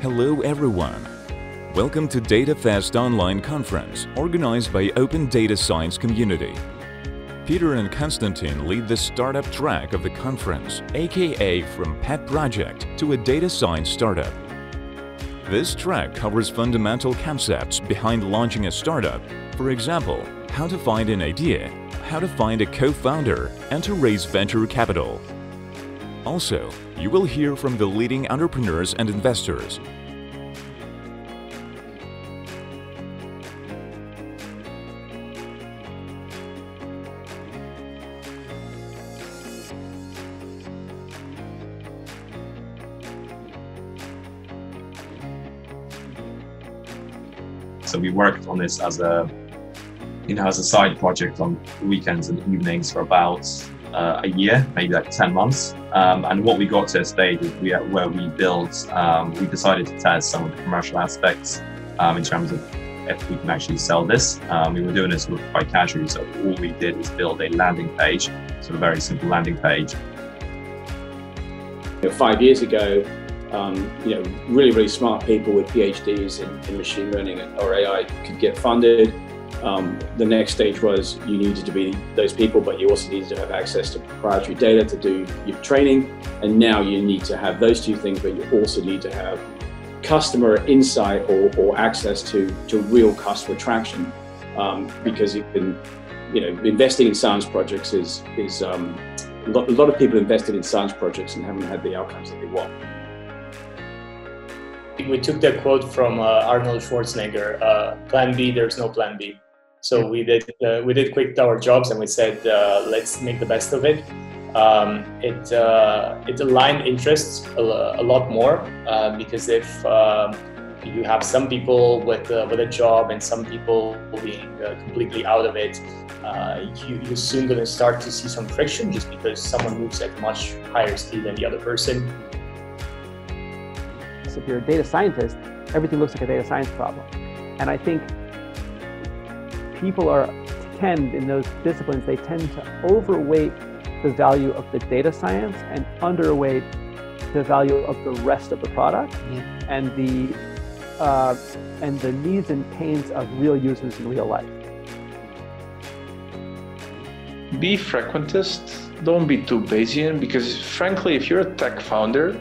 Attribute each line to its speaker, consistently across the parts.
Speaker 1: Hello everyone. Welcome to DataFest online conference organized by Open Data Science Community. Peter and Konstantin lead the startup track of the conference, aka from pet project to a data science startup. This track covers fundamental concepts behind launching a startup, for example, how to find an idea, how to find a co-founder, and to raise venture capital. Also, you will hear from the leading entrepreneurs and investors.
Speaker 2: So we worked on this as a, you know, as a side project on weekends and evenings for about uh, a year, maybe like 10 months. Um, and what we got to a stage we, where we built, um, we decided to test some of the commercial aspects um, in terms of if we can actually sell this. Um, we were doing this sort of quite casually, so all we did was build a landing page, sort of very simple landing page.
Speaker 3: You know, Five years ago, um, you know, really, really smart people with PhDs in, in machine learning or AI could get funded. Um, the next stage was you needed to be those people, but you also needed to have access to proprietary data to do your training. And now you need to have those two things, but you also need to have customer insight or, or access to, to real customer traction. Um, because you can, you know, investing in science projects is, is um, a, lot, of people invested in science projects and haven't had the outcomes that they want.
Speaker 4: We took that quote from uh, Arnold Schwarzenegger: uh, "Plan B, there's no Plan B." So we did uh, we did quit our jobs and we said uh, let's make the best of it. Um, it uh, it aligned interests a, a lot more uh, because if um, you have some people with uh, with a job and some people being uh, completely out of it, you, you're soon going to start to see some friction just because someone moves at much higher speed than the other person.
Speaker 5: So if you're a data scientist, everything looks like a data science problem, and I think people are tend in those disciplines they tend to overweight the value of the data science and underweight the value of the rest of the product yeah. and the uh, and the needs and pains of real users in real life.
Speaker 6: Be frequentist. Don't be too Bayesian because, frankly, if you're a tech founder,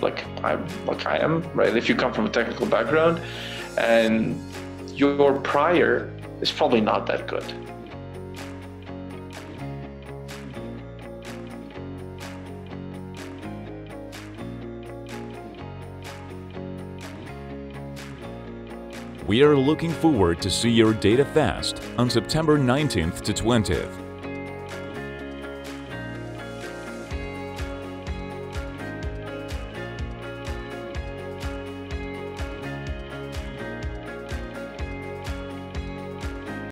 Speaker 6: like I'm, like I am, right? If you come from a technical background, and your prior is probably not that good.
Speaker 1: We are looking forward to see your DataFest on September 19th to 20th.